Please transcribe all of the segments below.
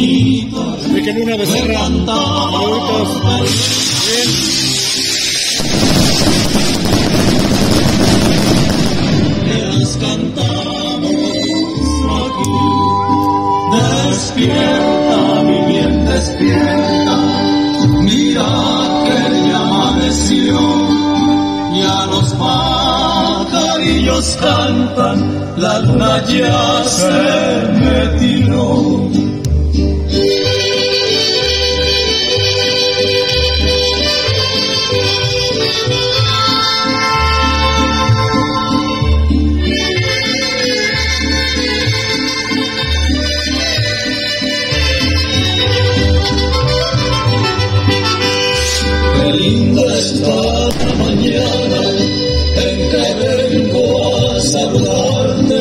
mañanitas Enrique Luna Becerra, saluditos. que las cantamos. Despierta, mi bien, despierta. Mira que ya amaneció. Ya los pajarillos cantan, la luna ya se metió. Qué saludarte.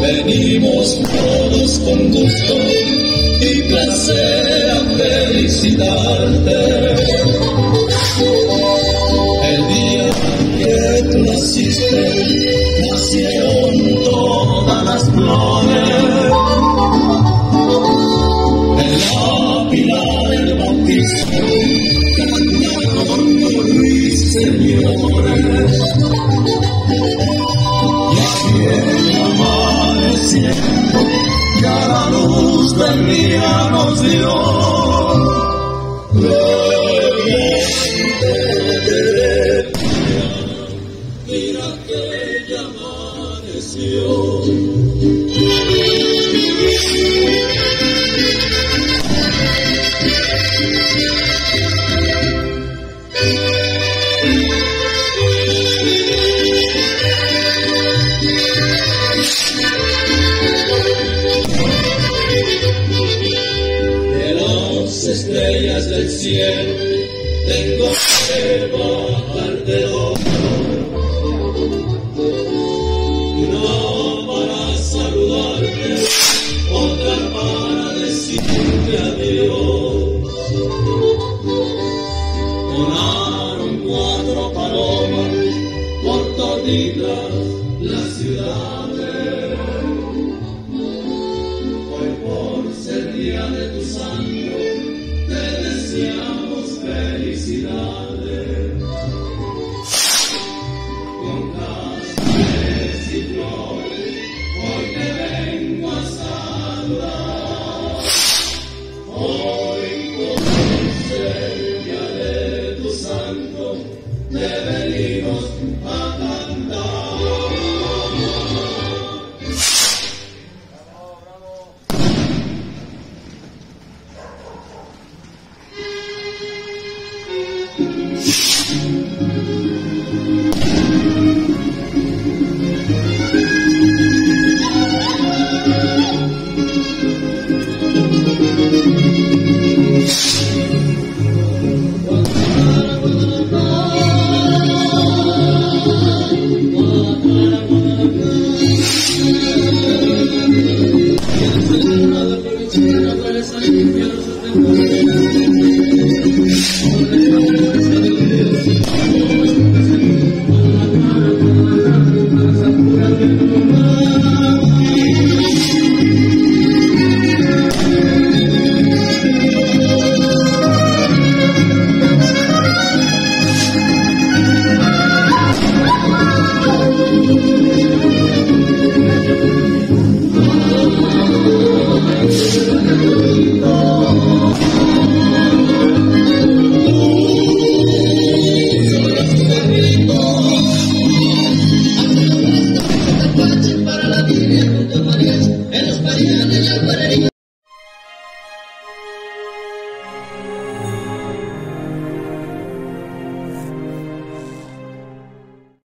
Venimos todos con gusto y placer a felicitarte. El día que tú naciste, nacieron todas las flores. En la pila del bautismo cantaron ruiseñores. Ya nos dio. Mira que ya amaneció. Estrellas del cielo. Tengo que bajarte una para saludarte otra para decirte adiós. Volaron cuatro palomas por toditas las ciudades venimos a But